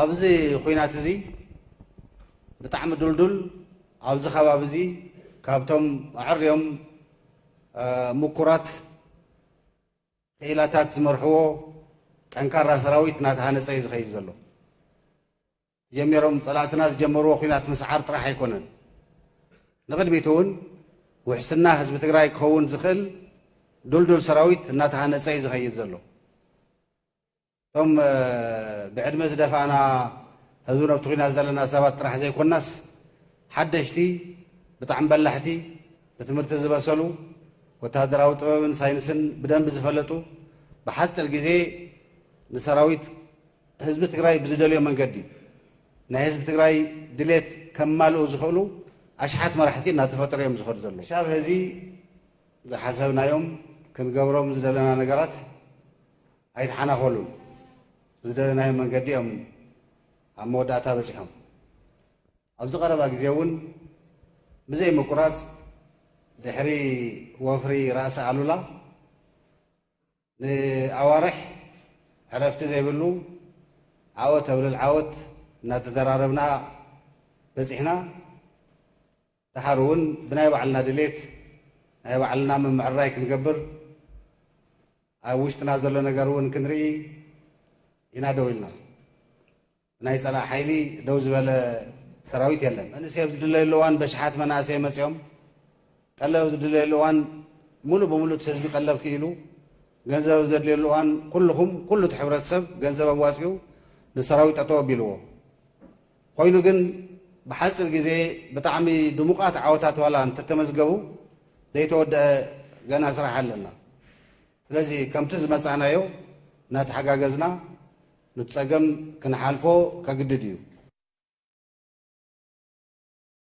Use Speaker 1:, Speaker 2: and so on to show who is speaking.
Speaker 1: ኣብዚ ኩናት እዚ ብጣዕሚ ዱልዱል ኣብዚ ከባቢ እዚ ካብቶም ኣዕርዮም ምኩራት ክኢላታት ዝመርሕዎ ጠንካራ ሰራዊት እናተሃነፀ እዩ ዝኸይድ ዘሎ ጀሚሮም ፀላእትና ዝጀመርዎ ኩናት ምስዓር ጥራሕ ኣይኮነን ንቅድሚቱ እውን ውሕስና ህዝቢ ትግራይ ክኸውን ዝኽእል ዱልዱል ሰራዊት እናተሃነፀ እዩ ዝኸይድ ዘሎ هم بعد ما زدفعنا هذونا بتغينا زلنا سبات ترح زي كل ناس حدشتي بتعم بلحتي بتمرت زبسلو وتهدر أو تبى من ساينسن بدم بزفلتو بحثت الجزي نسراويت حزب تقرأي بزدلي من قدي نحزب تقرأي دليت كم مال وزخلو أشحات مرحتي نتفطر يوم زخر زلو شاف هذي حسبنا يوم كنت قبرهم زدلنا نقرات أيد حنا خلو ዝደለናዮ መንገዲ እዮም ኣብ መወዳእታ በፂሖም ኣብዚ ቀረባ ግዜ እውን ብዘይ ምቁራፅ ድሕሪ ወፍሪ ራእሲ ኣሉላ ንኣዋርሕ ዕረፍቲ ዘይብሉ ዓወት ኣብልል ዓወት እናተደራረብና በፂሕና ድሓር እውን ብናይ ባዕልና ድሌት ናይ ባዕልና ምምዕራይ ክንገብር ኣብ ውሽጥና ዘሎ ነገር እውን ክንርኢ ኢና ደው ኢልና ናይ ፀና ሓይሊ ደው ዝበለ ሰራዊት የለን መንእሰይ ኣብ ዝድለየሉ እዋን በሽሓት መናእሰይ መፅኦም ቀለብ ኣብ ዝድለየሉ እዋን ሙሉእ ብሙሉእ እቲ ህዝቢ ቀለብ ክኢሉ ገንዘብ ኣብ ዘድልየሉ እዋን ኩልኹም ኩሉ እቲ ሕብረተሰብ ገንዘብ ኣዋፅኡ ንሰራዊት ጠጠው ኣቢልዎ ኮይኑ ግን ብሓፅር ግዜ ብጣዕሚ ድሙቃት ዓወታት ዋላ እንተተመዝገቡ ዘይተወድአ ገና ስራሕ ኣለና ስለዚ ከምቲ ዝመፃእናዮ እናተሓጋገዝና ንፀገም ክንሓልፎ ከግድድ እዩ